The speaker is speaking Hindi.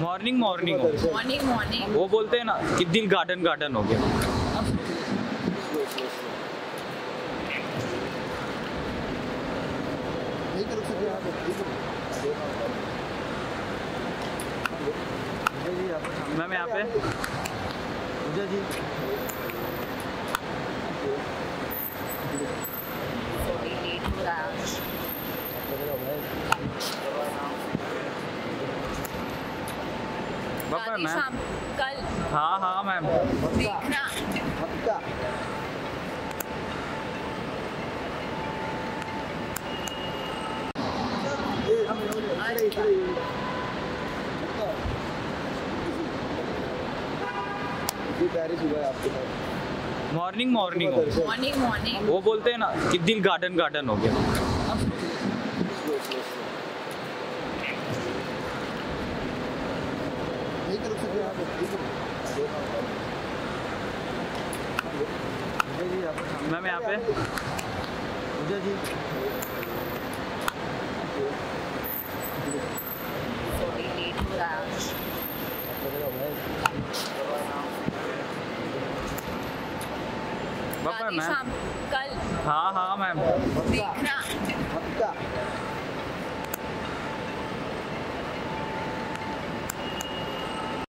मॉर्निंग मॉर्निंग मॉर्निंग मॉर्निंग वो बोलते हैं ना कि दिल गार्डन गार्डन हो गया। मैम यहाँ पे? पूजा जी सॉरी लेट हो रहा है पापा मैम कल। हाँ हाँ मैम। देखना। है मॉर्निंग मॉर्निंग मॉर्निंग मॉर्निंग वो बोलते हैं ना कि दिल गार्डन गार्डन हो गया नहीं कर सकते यहाँ पे ठीक है जी आप मैम यहाँ पे। पूजा जी। सॉरी लेट हो रहा है पापा कल मैम कल हाँ हाँ मैम। देखना।